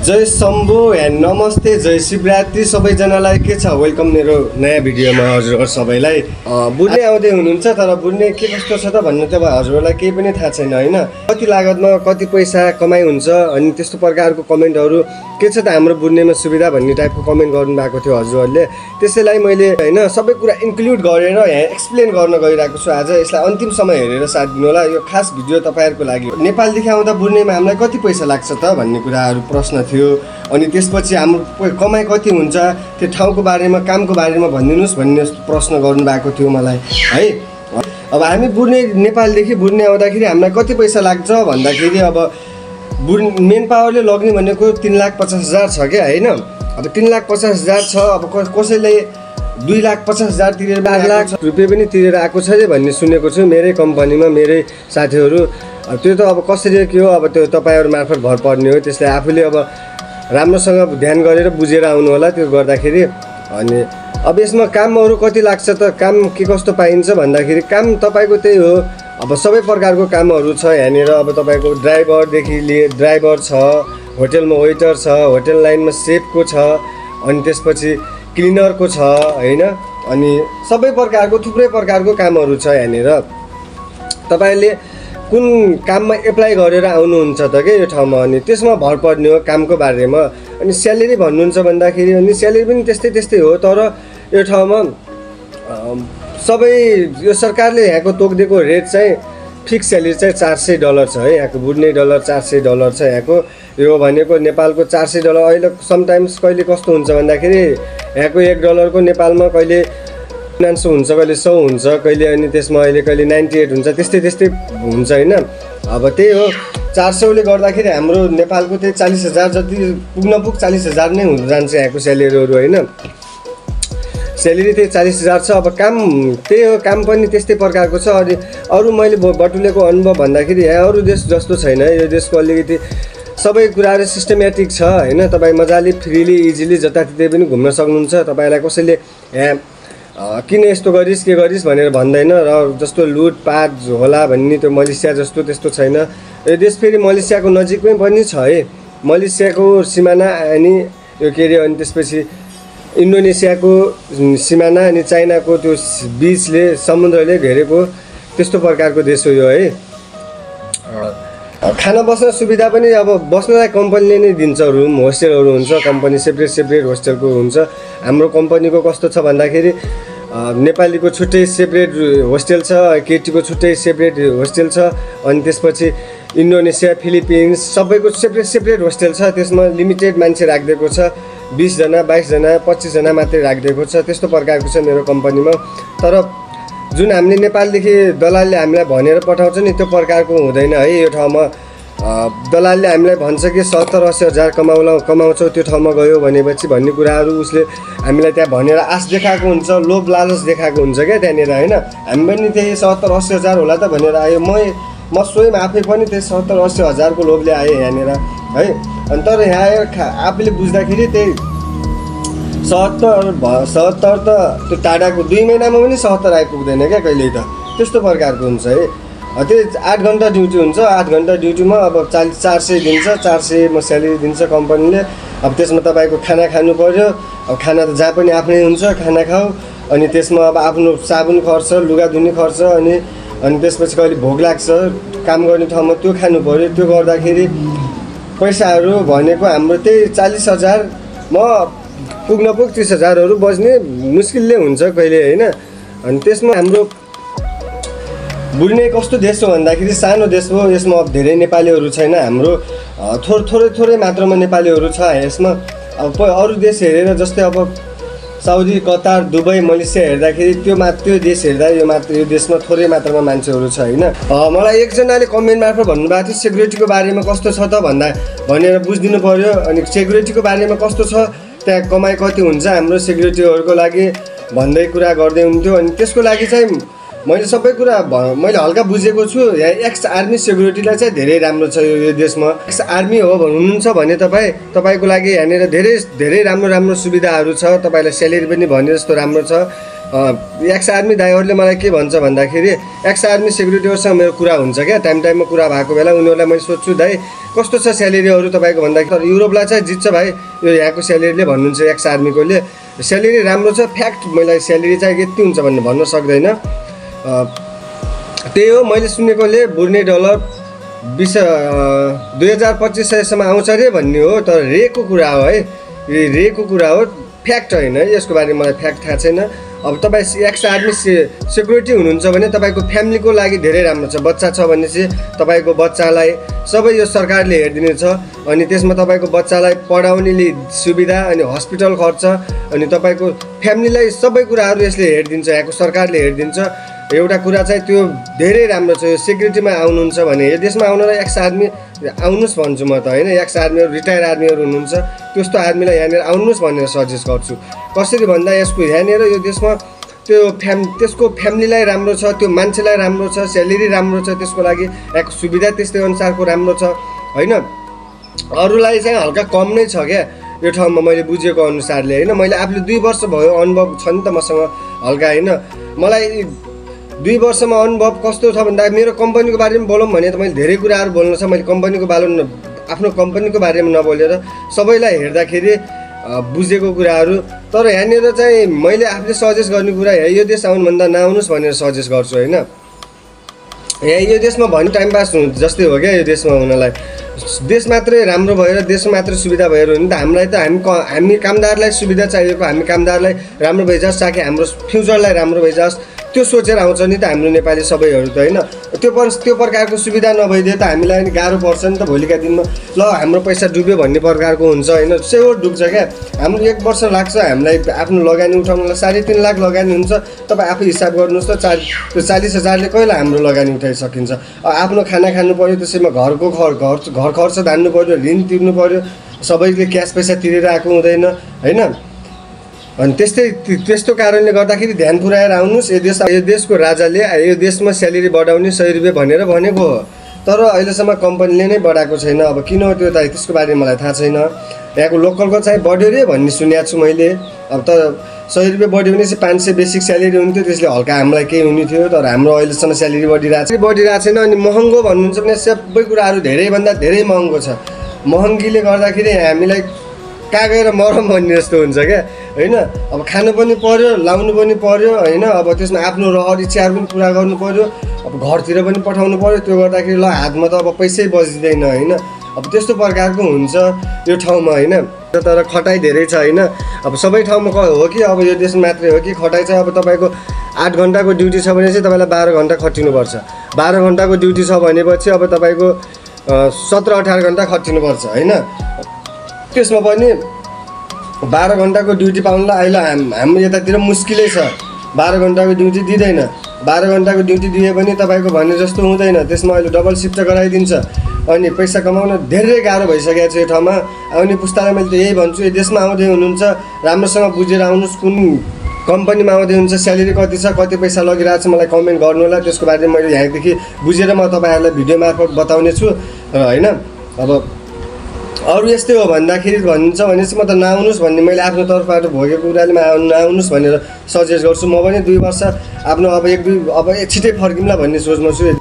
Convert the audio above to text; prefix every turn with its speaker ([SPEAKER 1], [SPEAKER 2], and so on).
[SPEAKER 1] जय Shambhu and नमस्ते जय शिवरात्रि सबैजनालाई। के छ? वेलकम मेरो नयाँ भिडियोमा हजुरहरू सबैलाई। बुढ्ने आउँदै हुनुहुन्छ तर बुढ्ने के कस्तो छ त भन्ने त अब हजुरहरूलाई केही पनि थाहा छैन होइन? कति लागतमा कति पैसा कमाइ हुन्छ अनि त्यस्तो प्रकारको कमेन्टहरू। के छ त हाम्रो बुढ्नेमा सुविधा भन्ने टाइपको कमेन्ट गर्नुभएको थियो हजुरहरूले। त्यसैलाई मैले होइन सबै कुरा इन्क्लुड गरेर यहाँ एक्सप्लेन गर्न गइरहेको छु आज। यसलाई अन्तिम समय हेरेर साथ दिनु होला। यो खास भिडियो तपाईँहरूको लागि। नेपालदेखि आउँदा बुढ्नेमा हामीलाई कति पैसा लाग्छ त भन्ने कुराहरू प्रश्न थियो। अनि त्यसपछि हाम्रो कमाइ कति हुन्छ त्यो ठाउँको बारेमा कामको बारेमा भनिदिनुहोस् भन्ने प्रश्न गर्नुभएको थियो मलाई है? अब हामी बुढ्ने नेपालदेखि बुढ्ने आउँदाखेरि हामीलाई कति पैसा लाग्छ भन्दाखेरि अब बुढ मेन पावरले लग्ने भनेको तिन लाख पचास हजार छ क्या होइन? अब तिन लाख पचास हजार छ अब कसैले दुई लाख पचास हजार तिरेर आठ लाख रुपियाँ पनि तिरेर आएको छ अरे भन्ने सुनेको छु मेरै कम्पनीमा मेरै साथीहरू। त्यो त अब कसरी के हो अब त्यो तपाईँहरू मार्फत भर पर्ने हो त्यसले आफूले अब राम्रोसँग ध्यान गरेर बुझेर आउनु होला त्यो गर्दाखेरि। अनि अब यसमा कामहरू कति लाग्छ त काम के कस्तो पाइन्छ भन्दाखेरि काम तपाईँको त्यही हो। अब सबै प्रकारको कामहरू छ यहाँनिर। अब तपाईँको ड्राइभरदेखि लिए ड्राइभर छ होटेलमा वेटर छ होटेल लाइनमा सेफको छ अनि त्यसपछि क्लिनरको छ होइन? अनि सबै प्रकारको थुप्रै प्रकारको कामहरू छ यहाँनिर। तपाईँले कुन काममा एप्लाई गरेर आउनुहुन्छ त के यो ठाउँमा? अनि त्यसमा भर पर्ने हो कामको बारेमा। अनि स्यालेरी भन्नुहुन्छ भन्दाखेरि अनि स्यालेरी पनि त्यस्तै त्यस्तै हो तर यो ठाउँमा सबै यो सरकारले यहाँको तोकिदिएको रेट चाहिँ फिक्स स्यालेरी चाहिँ चार सय डलर छ है यहाँको बुढ्ने डलर चार सय डलर छ यहाँको यो भनेको नेपालको चार सय डलर। अहिले समटाइम्स कहिले कस्तो हुन्छ भन्दाखेरि यहाँको एक डलरको नेपालमा कहिले नाइन सौ हुन्छ कहिले सौ हुन्छ कहिले अनि त्यसमा अहिले कहिले नाइन्टी एट हुन्छ त्यस्तै त्यस्तै हुन्छ होइन। अब त्यही हो चार सौले गर्दाखेरि हाम्रो नेपालको त्यही चालिस हजार जति पुग्न पुग चालिस हजार नै हुन जान्छ यहाँको स्यालेरीहरू होइन। स्यालेरी त्यही चालिस हजार छ अब काम त्यही हो काम पनि त्यस्तै प्रकारको छ। अनि अरू मैले बटुलेको अनुभव भन्दाखेरि यहाँ अरू देश जस्तो छैन यो देशको अलिकति सबै कुराहरू सिस्टमेटिक छ होइन। तपाईँ मजाले फ्रिली इजिली जताततै पनि घुम्न सक्नुहुन्छ। तपाईँलाई कसैले यहाँ किन यस्तो गरिस् के गरिस् भनेर भन्दैन र जस्तो लुटपाट होला भन्ने त्यो मलेसिया जस्तो त्यस्तो छैन। यो देश फेरि मलेसियाको नजिकमै पनि छ है। मलेसियाको सिमाना अनि यो के अरे अनि त्यसपछि इन्डोनेसियाको सिमाना अनि चाइनाको त्यो बिचले समुद्रले घेरेको त्यस्तो प्रकारको देश हो यो है। खाना बस्न सुविधा पनि अब बस्नलाई कम्पनीले नै दिन्छ रुम होस्टेलहरू हुन्छ कम्पनी सेपरेट सेपरेट होस्टेलको हुन्छ। हाम्रो कम्पनीको कस्तो छ भन्दाखेरि नेपालीको छुट्टै सेपरेट होस्टेल छ केटीको छुट्टै सेपरेट होस्टेल छ अनि त्यसपछि इन्डोनेसिया फिलिपिन्स सबैको सेपरेट सेपरेट होस्टेल छ। त्यसमा लिमिटेड मान्छे राखिदिएको छ बिसजना बाइसजना पच्चिसजना मात्रै राखिदिएको छ। त्यस्तो प्रकारको छ मेरो कम्पनीमा। तर जुन हामीले नेपालदेखि दलालले हामीलाई भनेर पठाउँछ नि त्यो प्रकारको हुँदैन है। यो ठाउँमा दलालले हामीलाई भन्छ कि सत्तर अस्सी हजार कमाउला कमाउँछौ त्यो ठाउँमा गयो भनेपछि भन्ने कुराहरू उसले हामीलाई त्यहाँ भनेर आश देखाएको हुन्छ लोभ लालच देखाएको हुन्छ क्या त्यहाँनिर होइन? हामी पनि त्यही सत्तर अस्सी हजार होला त भनेर आयो। म म स्वयं आफै पनि त्यही सत्तर अस्सी हजारको लोभले आएँ यहाँनिर है? अनि तर यहाँ आएर आफूले बुझ्दाखेरि त्यही सत्तर भ सत्तर त त्यो टाढाको दुई महिनामा पनि सत्तर आइपुग्दैन क्या कहिले त। त्यस्तो प्रकारको हुन्छ है। अ, त्यो आठ घन्टा ड्युटी हुन्छ। आठ घन्टा ड्युटीमा अब चालिस चार सय दिन्छ। चार सयमा स्यालेरी दिन्छ कम्पनीले। अब त्यसमा तपाईँको खाना खानु पऱ्यो अब खाना त जहाँ पनि आफ्नै हुन्छ खाना खाऊ। अनि त्यसमा अब आफ्नो साबुन खर्च लुगा धुने खर्च अनि अनि त्यसपछि कहिले भोग लाग्छ काम गर्ने ठाउँमा त्यो खानु पऱ्यो त्यो गर्दाखेरि पैसाहरू भनेको हाम्रो त्यही चालिस हजार। म पुग्न पुग तिस हजारहरू बज्ने मुस्किलले हुन्छ कहिले होइन? अनि त्यसमा हाम्रो बुढ्ने कस्तो देश हो भन्दाखेरि सानो देश हो यसमा अब धेरै नेपालीहरू छैन हाम्रो थोर थोरै थोरै मात्रामा नेपालीहरू छ यसमा। अब अरू देश हेरेर जस्तै अब साउदी कतार दुबई मलेसिया हेर्दाखेरि त्यो मा त्यो देश हेर्दा यो मात्र यो देशमा थोरै मात्रामा मान्छेहरू छ होइन? मलाई एकजनाले कमेन्ट मार्फत भन्नुभएको थियो सेक्युरिटीको बारेमा कस्तो छ त? भन्दा भनेर बुझिदिनु पऱ्यो अनि सेक्युरिटीको बारेमा कस्तो छ? त्यहाँ कमाइ कति हुन्छ हाम्रो सेक्युरिटीहरूको लागि भन्दै कुरा गर्दै हुन्थ्यो। अनि त्यसको लागि चाहिँ मैले सबै कुरा भ- मैले हल्का बुझेको छु यहाँ एक्स आर्मी सेक्युरिटीलाई चाहिँ धेरै राम्रो छ यो देशमा। एक्स आर्मी हो हुनुहुन्छ भने तपाईँ तपाईँको लागि यहाँनिर धेरै धेरै राम्रो राम्रो सुविधाहरू छ तपाईँलाई स्यालेरी पनि भने जस्तो राम्रो छ। एक्स आर्मी दाइहरूले मलाई के भन्छ भन्दाखेरि एक्स आर्मी सेक्युरिटीहरूसँग मेरो कुरा हुन्छ क्या। टाइम टाइममा कुरा भएको बेला उनीहरूलाई मैले सोध्छु दाइ कस्तो छ स्यालेरीहरू तपाईँको भन्दाखेरि? युरोपलाई चाहिँ जित्छ भाइ। यो यहाँको स्यालेरीले भन्नुहुन्छ एक्स आर्मीकोले। स्यालेरी राम्रो छ फ्याक्ट मैले स्यालेरी चाहिँ यति हुन्छ भन्ने भन्न सक्दैन। त्यही हो मैले सुनेकोले बुर्ने डलर बिस दुई हजार पच्चिस सयसम्म आउँछ अरे भन्ने हो। तर रेको कुरा हो है। रेको कुरा हो फ्याक्ट होइन। यसको बारेमा मलाई फ्याक्ट थाहा छैन। अब तपाईँ एक्स आर्मी से सेक्युरिटी हुनुहुन्छ भने तपाईँको फ्यामिलीको लागि धेरै राम्रो छ। बच्चा छ भने चाहिँ तपाईँको बच्चालाई सबै यो सरकारले हेरिदिनेछ। अनि त्यसमा तपाईँको बच्चालाई पढाउनेले सुविधा अनि हस्पिटल खर्च अनि तपाईँको फ्यामिलीलाई सबै कुराहरू यसले हेरिदिन्छ यहाँको सरकारले हेरिदिन्छ। एउटा कुरा चाहिँ त्यो धेरै राम्रो छ यो सेक्युरिटीमा आउनुहुन्छ भने यो देशमा आउनलाई एक्स आर्मी आउनुहोस् भन्छु म त होइन? एक्स आर्मीहरू रिटायर आर्मीहरू हुनुहुन्छ त्यस्तो आर्मीलाई यहाँनिर आउनुहोस् भनेर सजेस्ट गर्छु। कसरी भन्दा यसको यहाँनिर यो देशमा त्यो फ्याम त्यसको फ्यामिलीलाई राम्रो छ त्यो मान्छेलाई राम्रो छ स्यालेरी राम्रो छ त्यसको लागि यहाँको सुविधा त्यस्तै अनुसारको राम्रो छ होइन? अरूलाई चाहिँ हल्का कम नै छ क्या यो ठाउँमा मैले बुझेको अनुसारले होइन? मैले आफूले दुई वर्ष भयो अनुभव छ नि त मसँग हल्का होइन? मलाई दुई वर्षमा अनुभव कस्तो छ भन्दा मेरो कम्पनीको बारेमा बोलौँ भने त मैले धेरै कुराहरू बोल्नु छ मैले कम्पनीको बारे आफ्नो कम्पनीको बारेमा नबोलेर सबैलाई हेर्दाखेरि बुझेको कुराहरू। तर यहाँनिर चाहिँ मैले आफूले सजेस्ट गर्ने कुरा यहाँ यो देश आउनुभन्दा नआउनुहोस् भनेर सजेस्ट गर्छु होइन? यहाँ यो देशमा भन्ने टाइम पास हुनु जस्तै हो क्या यो देशमा हुनलाई। देश मात्रै राम्रो भएर देश मात्रै सुविधा भएर हो नि त हामीलाई त हामी हामी कामदारलाई सुविधा चाहिएको हामी कामदारलाई राम्रो भइजाओस् ताकि हाम्रो फ्युचरलाई राम्रो भइजाओस्। त्यो सोचेर आउँछ नि त हाम्रो नेपाली सबैहरू त होइन? त्यो त्यो प्रकारको सुविधा नभइदिए त हामीलाई नि गाह्रो पर्छ नि त भोलिका दिनमा। ल हाम्रो पैसा डुब्यो भन्ने प्रकारको हुन्छ होइन? सेवर डुब्छ क्या। हाम्रो एक वर्ष लाग्छ हामीलाई आफ्नो लगानी उठाउनलाई। साढे तिन लाख लगानी हुन्छ। तपाईँ आफै हिसाब गर्नुहोस् त चार त्यो चालिस हजारले कहिले हाम्रो लगानी उठाइसकिन्छ? आफ्नो खाना खानु पऱ्यो त्यसैमा घरको खर घर घर खर्च धान्नु पऱ्यो ऋण तिर्नु पऱ्यो सबैले क्यास पैसा तिरेर आएको हुँदैन होइन? अनि त्यस्तै त्य- त्यस्तो कारणले गर्दाखेरि ध्यान पुऱ्याएर आउनुहोस्। यो देश यो देशको राजाले यो देशमा स्यालेरी बढाउने सय रुपियाँ भनेर भनेको हो। तर अहिलेसम्म कम्पनीले नै बढाएको छैन। अब किन त्यो त त्यसको बारेमा मलाई थाहा छैन। यहाँको लोकलको चाहिँ बढ्यो रे भन्ने सुनेको छु मैले। अब त सय रुपियाँ बढ्यो भने चाहिँ पाँच सय बेसिक स्यालेरी हुन्थ्यो। त्यसले हल्का हामीलाई केही हुने थियो। तर हाम्रो अहिलेसम्म स्यालेरी बढिरहेको छ। बढिरहेको छैन अनि महँगो भन्नुहुन्छ भने सबै कुराहरू धेरैभन्दा धेरै महँगो छ। महँगीले गर्दाखेरि हामीलाई कहाँ गएर मरम भन्ने जस्तो हुन्छ क्या। होइन? अब खानु पनि पर्यो लाउनु पनि पर्यो होइन? अब त्यसमा आफ्नो रहर इच्छाहरू पनि पुरा गर्नु पर्यो। अब घरतिर पनि पठाउनु पर्यो। त्यो गर्दाखेरि ल हातमा त अब पैसै बजिँदैन होइन? अब त्यस्तो प्रकारको हुन्छ यो ठाउँमा होइन? तर खटाइ धेरै छ होइन? अब सबै ठाउँमा हो कि अब यो देश मात्रै हो कि खटाइ चाहिँ अब तपाईँको आठ घन्टाको ड्युटी छ भने चाहिँ तपाईँलाई बाह्र घन्टा खटिनुपर्छ। बाह्र घन्टाको ड्युटी छ भनेपछि अब तपाईँको सत्र अठार घन्टा खटिनुपर्छ होइन? त्यसमा पनि बाह्र घन्टाको ड्युटी पाउनुलाई अहिले हाम हाम्रो यतातिर मुस्किलै छ। बाह्र घन्टाको ड्युटी दिँदैन। बाह्र घन्टाको ड्युटी दिए पनि तपाईँको भने जस्तो हुँदैन। त्यसमा अहिले डबल सिफ्ट गराइदिन्छ। अनि पैसा कमाउन धेरै गाह्रो भइसकेको छ यो ठाउँमा। आउने पुस्तालाई मैले त यही भन्छु यो देशमा आउँदै हुनुहुन्छ राम्रोसँग बुझेर आउनुहोस् कुन कम्पनीमा आउँदै हुन्छ स्यालेरी कति छ कति पैसा लगिरहेको छ मलाई कमेन्ट गर्नु होला त्यसको बारेमा मैले यहाँदेखि बुझेर म तपाईँहरूलाई भिडियो मार्फत बताउने छु। र होइन अब अरू यस्तै हो भन्दाखेरि भन्नुहुन्छ भने चाहिँ म त नआउनुहोस् भन्ने मैले आफ्नो तर्फबाट भोगेको कुराले म आउनु नआउनुहोस् भनेर सजेस्ट गर्छु। म पनि दुई वर्ष आफ्नो अब एक दुई अब छिटै फर्किउँला भन्ने सोचमा छु।